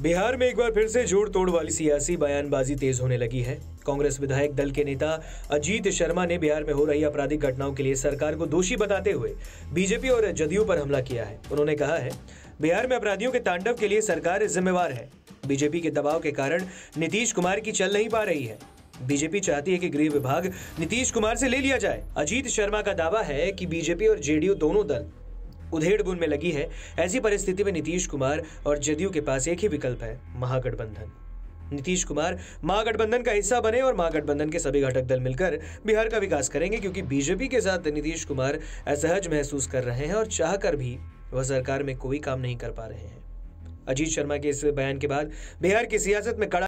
बिहार में एक बार फिर से जोड़ तोड़ वाली सियासी बयानबाजी तेज होने लगी है। कांग्रेस विधायक दल के नेता अजीत शर्मा ने बिहार में हो रही आपराधिक घटनाओं के लिए सरकार को दोषी बताते हुए बीजेपी और जदयू पर हमला किया है। उन्होंने कहा है, बिहार में अपराधियों के तांडव के लिए सरकार जिम्मेवार है। बीजेपी के दबाव के कारण नीतीश कुमार की चल नहीं पा रही है। बीजेपी चाहती है कि गृह विभाग नीतीश कुमार से ले लिया जाए। अजीत शर्मा का दावा है कि बीजेपी और जेडीयू दोनों दल उधेड़ बुन में लगी है। ऐसी परिस्थिति में नीतीश कुमार और जदयू के पास एक ही विकल्प है, महागठबंधन। नीतीश कुमार महागठबंधन का हिस्सा बने और महागठबंधन के सभी घटक दल मिलकर बिहार का विकास करेंगे, क्योंकि बीजेपी के साथ नीतीश कुमार असहज महसूस कर रहे हैं और चाहकर भी वह सरकार में कोई काम नहीं कर पा रहे हैं। अजीत शर्मा के इस बयान के बाद बिहार की सियासत में कड़ा